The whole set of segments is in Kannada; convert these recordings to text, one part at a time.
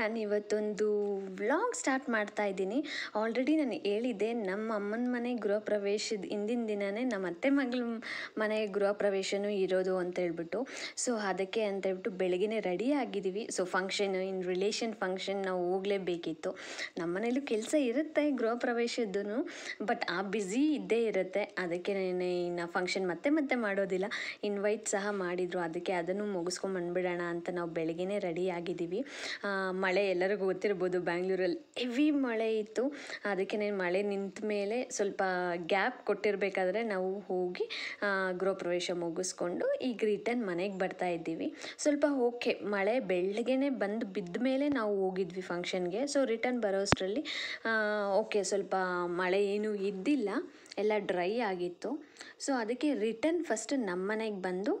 ನಾನು ಇವತ್ತೊಂದು ವ್ಲಾಗ್ ಸ್ಟಾರ್ಟ್ ಮಾಡ್ತಾ ಇದ್ದೀನಿ. ಆಲ್ರೆಡಿ ನಾನು ಹೇಳಿದ್ದೆ, ನಮ್ಮ ಅಮ್ಮನ ಮನೆ ಗೃಹ ಪ್ರವೇಶದ ಹಿಂದಿನ ದಿನವೇ ನಮ್ಮ ಅತ್ತೆ ಮಗಳ ಮನೆ ಗೃಹ ಪ್ರವೇಶನೂ ಇರೋದು ಅಂತ ಹೇಳ್ಬಿಟ್ಟು. ಸೊ ಅದಕ್ಕೆ ಅಂತ ಹೇಳ್ಬಿಟ್ಟು ಬೆಳಗ್ಗೆ ರೆಡಿ ಆಗಿದ್ದೀವಿ so function in relation function ನಾವು ಹೋಗಲೇಬೇಕಿತ್ತು. ನಮ್ಮ ಮನೇಲೂ ಕೆಲಸ ಇರುತ್ತೆ ಗೃಹ ಪ್ರವೇಶದ್ದು ಬಟ್ ಆ ಬ್ಯುಸಿ ಇದ್ದೇ ಇರುತ್ತೆ. ಅದಕ್ಕೆ ಇನ್ನು ಫಂಕ್ಷನ್ ಮತ್ತೆ ಮತ್ತೆ ಮಾಡೋದಿಲ್ಲ. ಇನ್ವೈಟ್ ಸಹ ಮಾಡಿದರು. ಅದಕ್ಕೆ ಅದನ್ನು ಮುಗಿಸ್ಕೊಂಡು ಬಂದ್ಬಿಡೋಣ ಅಂತ ನಾವು ಬೆಳಗ್ಗೆ ರೆಡಿ ಆಗಿದ್ದೀವಿ ಮಳೆ ಎಲ್ಲರಿಗೂ ಗೊತ್ತಿರ್ಬೋದು, ಬ್ಯಾಂಗ್ಳೂರಲ್ಲಿ ಹೆವಿ ಮಳೆ ಇತ್ತು. ಅದಕ್ಕೆ ನಾನು ಮಳೆ ನಿಂತ ಮೇಲೆ ಸ್ವಲ್ಪ ಗ್ಯಾಪ್ ಕೊಟ್ಟಿರಬೇಕಾದ್ರೆ ನಾವು ಹೋಗಿ ಗೃಹ ಪ್ರವೇಶ ಮುಗಿಸ್ಕೊಂಡು ಈಗ ರಿಟರ್ನ್ ಮನೆಗೆ ಬರ್ತಾ ಇದ್ದೀವಿ. ಸ್ವಲ್ಪ ಓಕೆ ಮಳೆ ಬೆಳಗ್ಗೆನೆ ಬಂದು ಬಿದ್ದ ಮೇಲೆ ನಾವು ಹೋಗಿದ್ವಿ ಫಂಕ್ಷನ್ಗೆ ಸೊ ರಿಟರ್ನ್ ಬರೋಷ್ಟರಲ್ಲಿ ಓಕೆ ಸ್ವಲ್ಪ ಮಳೆ ಏನೂ ಇದ್ದಿಲ್ಲ. ಎಲ್ಲ ಡ್ರೈ ಆಗಿತ್ತು. ಸೊ ಅದಕ್ಕೆ ರಿಟರ್ನ್ ಫಸ್ಟ್ ನಮ್ಮ ಮನೆಗೆ ಬಂದು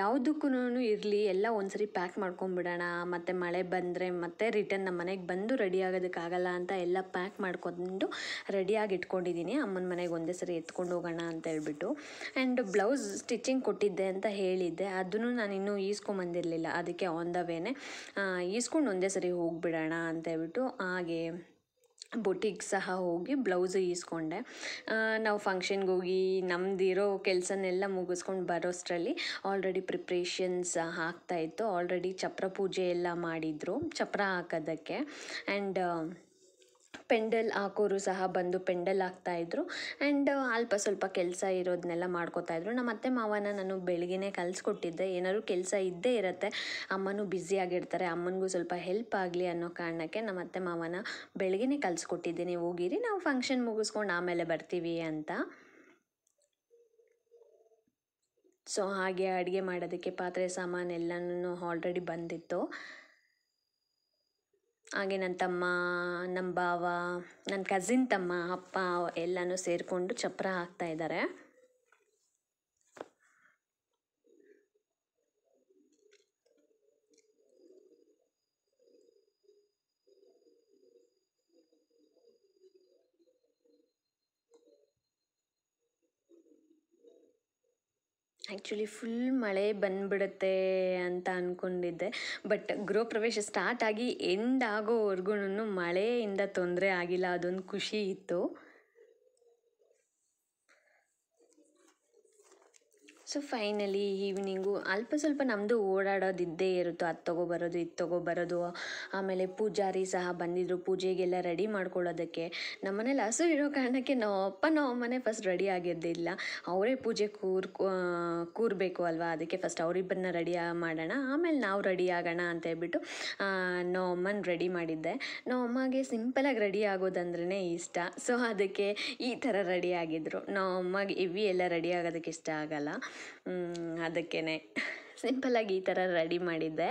ಯಾವುದಕ್ಕೂ ಇರಲಿ, ಎಲ್ಲ ಒಂದ್ಸರಿ ಪ್ಯಾಕ್ ಮಾಡ್ಕೊಂಬಿಡೋಣ, ಮತ್ತು ಮಳೆ ಬಂದರೆ ಮತ್ತೆ ರಿಟರ್ನ್ ನಮ್ಮ ಮನೆಗೆ ಬಂದು ರೆಡಿ ಆಗೋದಕ್ಕಾಗಲ್ಲ ಅಂತ ಎಲ್ಲ ಪ್ಯಾಕ್ ಮಾಡ್ಕೊಂಡು ರೆಡಿಯಾಗಿ ಇಟ್ಕೊಂಡಿದ್ದೀನಿ ಅಮ್ಮನ ಮನೆಗೆ ಒಂದೇ ಸರಿ ಎತ್ಕೊಂಡು ಹೋಗೋಣ ಅಂತ ಹೇಳ್ಬಿಟ್ಟು. ಆ್ಯಂಡ್ ಬ್ಲೌಸ್ ಸ್ಟಿಚಿಂಗ್ ಕೊಟ್ಟಿದ್ದೆ ಅಂತ ಹೇಳಿದ್ದೆ. ಅದನ್ನು ನಾನು ಇನ್ನೂ ಈಸ್ಕೊಂಬಂದಿರಲಿಲ್ಲ ಅದಕ್ಕೆ ಆನ್ ದ ವೇನೆ ಈಸ್ಕೊಂಡು ಒಂದೇ ಸರಿ ಹೋಗ್ಬಿಡೋಣ ಅಂತ ಹೇಳ್ಬಿಟ್ಟು ಹಾಗೆ ಬೊಟಿಗೆ ಸಹ ಹೋಗಿ ಬ್ಲೌಸ್ ಈಸ್ಕೊಂಡೆ. ನಾವು ಫಂಕ್ಷನ್ಗೆ ಹೋಗಿ ನಮ್ಮದಿರೋ ಕೆಲಸನೆಲ್ಲ ಮುಗಿಸ್ಕೊಂಡು ಬರೋಷ್ಟರಲ್ಲಿ ಆಲ್ರೆಡಿ ಪ್ರಿಪ್ರೇಷನ್ಸ್ ಆಗ್ತಾಯಿತ್ತು ಆಲ್ರೆಡಿ ಚಪ್ರ ಪೂಜೆ ಎಲ್ಲ ಮಾಡಿದರು. ಚಪ್ರ ಹಾಕೋದಕ್ಕೆ. ಆ್ಯಂಡ್ ಪೆಂಡಲ್ ಹಾಕೋರು ಸಹ ಬಂದು ಪೆಂಡಲ್ ಹಾಕ್ತಾಯಿದ್ರು ಆ್ಯಂಡ್ ಅಲ್ಪ ಸ್ವಲ್ಪ ಕೆಲಸ ಇರೋದನ್ನೆಲ್ಲ ಮಾಡ್ಕೋತಾಯಿದ್ರು ನಮ್ಮ ಅತ್ತೆ ಮಾವನ ನಾನು ಬೆಳಗ್ಗೆನೇ ಕಲಿಸ್ಕೊಟ್ಟಿದ್ದೆ. ಏನಾದ್ರು ಕೆಲಸ ಇದ್ದೇ ಇರುತ್ತೆ. ಅಮ್ಮನೂ ಬ್ಯುಸಿಯಾಗಿರ್ತಾರೆ ಅಮ್ಮನಿಗೂ ಸ್ವಲ್ಪ ಹೆಲ್ಪ್ ಆಗಲಿ ಅನ್ನೋ ಕಾರಣಕ್ಕೆ ನಮ್ಮ ಅತ್ತೆ ಮಾವನ ಬೆಳಗ್ಗೆನೇ ಕಲಿಸ್ಕೊಟ್ಟಿದ್ದೀನಿ. ಹೋಗಿರಿ, ನಾವು ಫಂಕ್ಷನ್ ಮುಗಿಸ್ಕೊಂಡು ಆಮೇಲೆ ಬರ್ತೀವಿ ಅಂತ. ಸೊ ಹಾಗೆ ಅಡುಗೆ ಮಾಡೋದಕ್ಕೆ ಪಾತ್ರೆ ಸಾಮಾನು ಎಲ್ಲನೂ ಆಲ್ರೆಡಿ ಬಂದಿತ್ತು. ಹಾಗೆ ನನ್ನ ತಮ್ಮ ನಮ್ಮ ಭಾವ ನನ್ನ ಕಸಿನ್ ತಮ್ಮ ಅಪ್ಪ ಎಲ್ಲನೂ ಸೇರಿಕೊಂಡು ಚಪ್ಪರ ಹಾಕ್ತಾ ಆ್ಯಕ್ಚುಲಿ ಫುಲ್ ಮಳೆ ಬಂದ್ಬಿಡುತ್ತೆ ಅಂತ ಅಂದ್ಕೊಂಡಿದ್ದೆ ಬಟ್ ಗೃಹ ಪ್ರವೇಶ ಸ್ಟಾರ್ಟ್ ಆಗಿ ಎಂಡ್ ಆಗೋವರೆಗೂ ಮಳೆಯಿಂದ ತೊಂದರೆ ಆಗಿಲ್ಲ, ಅದೊಂದು ಖುಷಿ ಇತ್ತು. ಸೊ ಫೈನಲಿ ಈವ್ನಿಂಗು ಅಲ್ಪ ಸ್ವಲ್ಪ ನಮ್ಮದು ಓಡಾಡೋದು ಇದ್ದೇ ಇರುತ್ತೆ, ಅದು ತೊಗೊಬರೋದು ಇದು ತೊಗೊಬರೋದು ಆಮೇಲೆ ಪೂಜಾರಿ ಸಹ ಬಂದಿದ್ದರು ಪೂಜೆಗೆಲ್ಲ ರೆಡಿ ಮಾಡ್ಕೊಳ್ಳೋದಕ್ಕೆ. ನಮ್ಮನೇಲಿ ಹಸು ಇರೋ ಕಾರಣಕ್ಕೆ ನಾವು ಅಪ್ಪ ನಾವು ಅಮ್ಮನೇ ಫಸ್ಟ್ ರೆಡಿ ಆಗಿದ್ದಿಲ್ಲ ಅವರೇ ಪೂಜೆ ಕೂರ್ ಕೂರಬೇಕು ಅಲ್ವಾ? ಅದಕ್ಕೆ ಫಸ್ಟ್ ಅವರಿಬ್ಬರನ್ನ ರೆಡಿ ಮಾಡೋಣ, ಆಮೇಲೆ ನಾವು ರೆಡಿ ಆಗೋಣ ಅಂತ ಹೇಳ್ಬಿಟ್ಟು ನಾವು ಅಮ್ಮನ ರೆಡಿ ಮಾಡಿದ್ದೆ. ನಾವು ಅಮ್ಮಗೆ ಸಿಂಪಲಾಗಿ ರೆಡಿ ಆಗೋದಂದ್ರೇ ಇಷ್ಟ. ಸೊ ಅದಕ್ಕೆ ಈ ಥರ ರೆಡಿ ಆಗಿದ್ರು. ನಾವು ಅಮ್ಮಗೆ ಇವಿ ಎಲ್ಲ ರೆಡಿ ಆಗೋದಕ್ಕೆ ಇಷ್ಟ ಆಗಲ್ಲ. ಅದಕ್ಕೇ ಸಿಂಪಲ್ಲಾಗಿ ಈ ಥರ ರೆಡಿ ಮಾಡಿದ್ದೆ.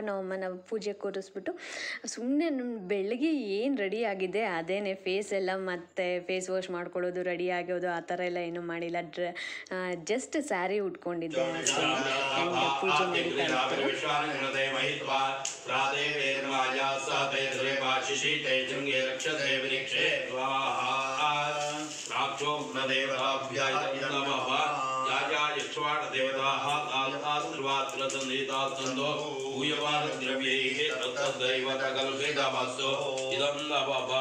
ನಮ್ಮಮ್ಮ ನಾವು ಪೂಜೆ ಕೂರಿಸ್ಬಿಟ್ಟು ಸುಮ್ಮನೆ ನಮ್ಮ ಬೆಳಗ್ಗೆ ಏನು ರೆಡಿ ಆಗಿದೆ ಅದೇನೆ ಫೇಸ್ ಎಲ್ಲ ಮತ್ತೆ ಫೇಸ್ ವಾಶ್ ಮಾಡ್ಕೊಳ್ಳೋದು ರೆಡಿ ಆಗೋದು ಆ ಥರ ಎಲ್ಲ ಏನೂ ಮಾಡಿಲ್ಲ. ಡ್ರ ಜಸ್ಟ್ ಸ್ಯಾರಿ ಉಟ್ಕೊಂಡಿದ್ದೆ. ಪೂಜೆ ನಡೀತಾ ಇತ್ತು विश्वानघ्नते महित्वा प्राते वेदमाया सहते ध्रुवे शिशीते जृङ्गे रक्षते विनिक्षे स्वाहा राक्षोग्नदेवताभ्याय नमः याया यक्ष्वाणदेवताः ताल्तास्त्रिवात्रसन्धितास्तन्दो भूयमानद्रव्यैः तत्तद्दैवतकल्पितमस्तु इदं नवः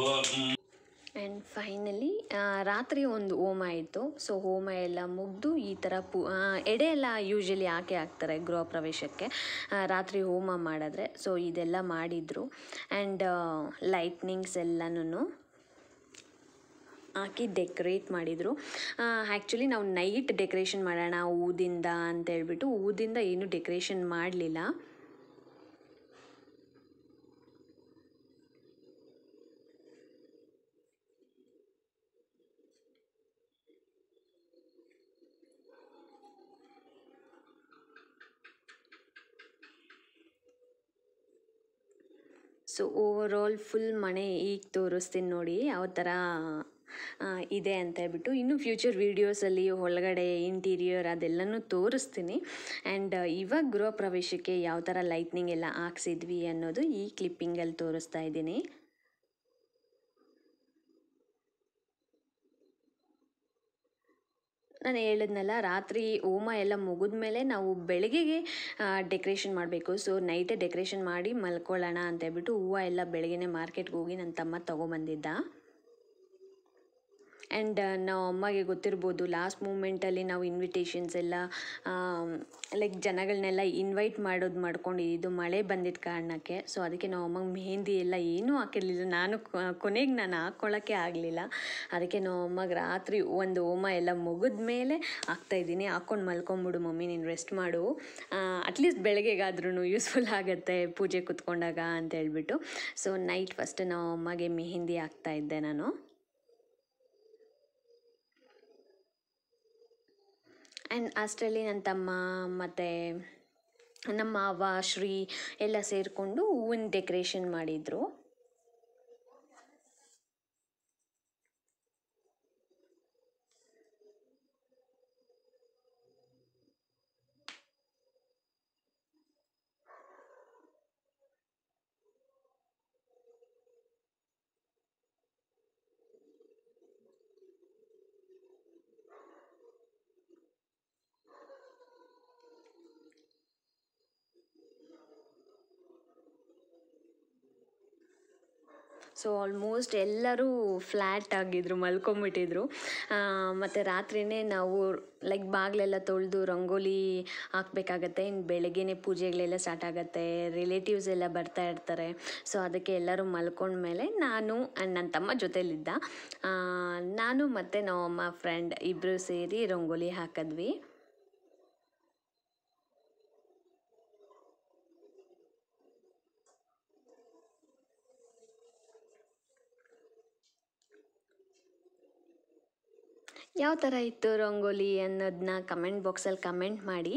ಓಂ ಆ್ಯಂಡ್ ಫೈನಲಿ ರಾತ್ರಿ ಒಂದು ಹೋಮ ಆಯಿತು ಸೊ ಹೋಮ ಎಲ್ಲ ಮುಗಿದು ಈ ಥರ ಪೂ ಆ, ಎಡೆ ಎಲ್ಲ ಯೂಶಲಿ ಹಾಕೇ ಹಾಕ್ತಾರೆ ಗೃಹ ಪ್ರವೇಶಕ್ಕೆ ಆ, ರಾತ್ರಿ ಹೋಮ ಮಾಡಿದ್ರೆ ಸೊ ಇದೆಲ್ಲ ಮಾಡಿದರು ಆ್ಯಂಡ್ ಲೈಟ್ನಿಂಗ್ಸ್ ಎಲ್ಲನೂ ಹಾಕಿ ಡೆಕೋರೇಟ್ ಮಾಡಿದರು. ಆ್ಯಕ್ಚುಲಿ ನಾವು ನೈಟ್ ಡೆಕೊರೇಷನ್ ಮಾಡೋಣ, ಊದಿಂದ ಅಂತ ಹೇಳ್ಬಿಟ್ಟು ಊದಿಂದ ಏನು ಡೆಕೋರೇಷನ್ ಮಾಡಲಿಲ್ಲ. ಸೊ ಓವರಾಲ್ ಫುಲ್ ಮನೆ ಈಗ ತೋರಿಸ್ತೀನಿ ನೋಡಿ ಯಾವ ಥರ ಇದೆ ಅಂತ ಹೇಳ್ಬಿಟ್ಟು ಇನ್ನು ಫ್ಯೂಚರ್ ವೀಡಿಯೋಸಲ್ಲಿ ಒಳಗಡೆ ಇಂಟೀರಿಯರ್ ಅದೆಲ್ಲನೂ ತೋರಿಸ್ತೀನಿ. ಆ್ಯಂಡ್ ಇವಾಗ ಗೃಹ ಪ್ರವೇಶಕ್ಕೆ ಯಾವ ಥರ ಲೈಟ್ನಿಂಗ್ ಎಲ್ಲ ಹಾಕ್ಸಿದ್ವಿ ಅನ್ನೋದು ಈ ಕ್ಲಿಪ್ಪಿಂಗಲ್ಲಿ ತೋರಿಸ್ತಾ ಇದ್ದೀನಿ. ನಾನು ಹೇಳಿದ್ನಲ್ಲ, ರಾತ್ರಿ ಹೋಮ ಎಲ್ಲ ಮುಗಿದ ಮೇಲೆ ನಾವು ಬೆಳಗ್ಗೆಗೆ ಡೆಕೋರೇಷನ್ ಮಾಡಬೇಕು. ಸೊ ನೈಟೇ ಡೆಕೋರೇಷನ್ ಮಾಡಿ ಮಲ್ಕೊಳ್ಳೋಣ ಅಂತ ಹೇಳ್ಬಿಟ್ಟು ಹೂವು ಎಲ್ಲ ಬೆಳಗ್ಗೆನೆ ಮಾರ್ಕೆಟ್ಗೆ ಹೋಗಿ ನನ್ನ ತಮ್ಮ ತೊಗೊಂಬಂದಿದ್ದ. ಆ್ಯಂಡ್ ನಾವು ಅಮ್ಮಗೆ ಗೊತ್ತಿರ್ಬೋದು ಲಾಸ್ಟ್ ಮೂಮೆಂಟಲ್ಲಿ ನಾವು ಇನ್ವಿಟೇಷನ್ಸ್ ಎಲ್ಲ ಲೈಕ್ ಜನಗಳನ್ನೆಲ್ಲ ಇನ್ವೈಟ್ ಮಾಡೋದು ಮಾಡ್ಕೊಂಡಿದ್ದು ಮಳೆ ಬಂದಿದ್ದ ಕಾರಣಕ್ಕೆ. ಸೊ ಅದಕ್ಕೆ ನಾವು ಅಮ್ಮಗೆ ಮೆಹಂದಿ ಎಲ್ಲ ಏನೂ ಹಾಕಿರಲಿಲ್ಲ. ನಾನು ಕೊನೆಗೆ ನಾನು ಹಾಕ್ಕೊಳ್ಳೋಕ್ಕೆ ಆಗಲಿಲ್ಲ. ಅದಕ್ಕೆ ನಾವು ಅಮ್ಮಗೆ ರಾತ್ರಿ ಒಂದು ಹೋಮ ಎಲ್ಲ ಮುಗಿದ ಮೇಲೆ ಹಾಕ್ತಾಯಿದ್ದೀನಿ ಹಾಕ್ಕೊಂಡು ಮಲ್ಕೊಂಬಿಡು ಮಮ್ಮಿ, ನೀನು ರೆಸ್ಟ್ ಮಾಡು. ಅಟ್ಲೀಸ್ಟ್ ಬೆಳಗ್ಗೆಗಾದ್ರೂ ಯೂಸ್ಫುಲ್ ಆಗುತ್ತೆ ಪೂಜೆ ಕೂತ್ಕೊಂಡಾಗ ಅಂತ ಹೇಳ್ಬಿಟ್ಟು. ಸೊ ನೈಟ್ ಫಸ್ಟ್ ನಾವು ಅಮ್ಮಗೆ ಮೆಹಂದಿ ಹಾಕ್ತಾಯಿದ್ದೆ ನಾನು. ಆ್ಯಂಡ್ ಅಷ್ಟರಲ್ಲಿ ನನ್ನ ತಮ್ಮ ಮತ್ತು ನಮ್ಮ ಮಾವ ಶ್ರೀ ಎಲ್ಲ ಸೇರಿಕೊಂಡು ಹೂವಿನ ಡೆಕ್ರೇಷನ್ ಮಾಡಿದರು. ಸೊ ಆಲ್ಮೋಸ್ಟ್ ಎಲ್ಲರೂ ಫ್ಲ್ಯಾಟ್ ಆಗಿದ್ರು, ಮಲ್ಕೊಂಬಿಟ್ಟಿದ್ರು. ಮತ್ತು ರಾತ್ರಿಯೇ ನಾವು ಲೈಕ್ ಬಾಗಿಲೆಲ್ಲ ತೊಳೆದು ರಂಗೋಲಿ ಹಾಕ್ಬೇಕಾಗತ್ತೆ. ಇನ್ನು ಬೆಳಗ್ಗೆನೇ ಪೂಜೆಗಳೆಲ್ಲ ಸ್ಟಾರ್ಟ್ ಆಗುತ್ತೆ. ರಿಲೇಟಿವ್ಸ್ ಎಲ್ಲ ಬರ್ತಾ ಇರ್ತಾರೆ. ಸೊ ಅದಕ್ಕೆ ಎಲ್ಲರೂ ಮಲ್ಕೊಂಡ್ಮೇಲೆ ನಾನು ಆ್ಯಂಡ್ ನನ್ನ ತಮ್ಮ ಜೊತೆಯಲ್ಲಿದ್ದ ನಾನು ಮತ್ತು ನಮ್ಮಮ್ಮ ಫ್ರೆಂಡ್ ಇಬ್ಬರು ಸೇರಿ ರಂಗೋಲಿ ಹಾಕಿದ್ವಿ. ಯಾವ ಥರ ಇತ್ತು ರಂಗೋಲಿ ಅನ್ನೋದನ್ನ ಕಮೆಂಟ್ ಬಾಕ್ಸಲ್ಲಿ ಕಮೆಂಟ್ ಮಾಡಿ.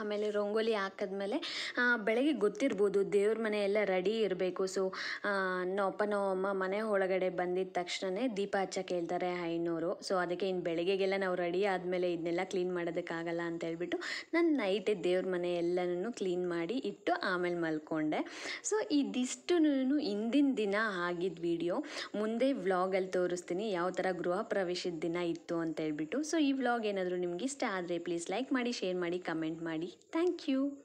ಆಮೇಲೆ ರಂಗೋಲಿ ಹಾಕಿದ್ಮೇಲೆ ಬೆಳಗ್ಗೆ ಗೊತ್ತಿರ್ಬೋದು ದೇವ್ರ ಮನೆ ಎಲ್ಲ ರೆಡಿ ಇರಬೇಕು. ಸೊ ನಮ್ಮಪ್ಪ ನಮ್ಮಮ್ಮ ಮನೆ ಒಳಗಡೆ ಬಂದಿದ್ದ ತಕ್ಷಣವೇ ದೀಪ ಹಚ್ಚಕ್ಕೆ ಹೇಳ್ತಾರೆ ಐನೂರು. ಸೊ ಅದಕ್ಕೆ ಇನ್ನು ಬೆಳಗ್ಗೆಗೆಲ್ಲ ನಾವು ರೆಡಿ ಆದಮೇಲೆ ಇದನ್ನೆಲ್ಲ ಕ್ಲೀನ್ ಮಾಡೋದಕ್ಕಾಗಲ್ಲ ಅಂತ ಹೇಳ್ಬಿಟ್ಟು ನಾನು ನೈಟೇ ದೇವ್ರ ಮನೆ ಎಲ್ಲನೂ ಕ್ಲೀನ್ ಮಾಡಿ ಇಟ್ಟು ಆಮೇಲೆ ಮಲ್ಕೊಂಡೆ. ಸೊ ಇದಿಷ್ಟು ಹಿಂದಿನ ದಿನ ಆಗಿದ್ದ ವಿಡಿಯೋ ಮುಂದೆ ವ್ಲಾಗಲ್ಲಿ ತೋರಿಸ್ತೀನಿ ಯಾವ ಥರ ಗೃಹ ಪ್ರವೇಶದ ದಿನ ಇತ್ತು ಅಂತ ಹೇಳ್ಬಿಟ್ಟು. ಸೊ ಈ ವ್ಲಾಗ್ ಏನಾದರೂ ನಿಮ್ಗೆ ಇಷ್ಟ ಆದರೆ ಪ್ಲೀಸ್ ಲೈಕ್ ಮಾಡಿ ಶೇರ್ ಮಾಡಿ ಕಮೆಂಟ್ ಮಾಡಿ. Thank you.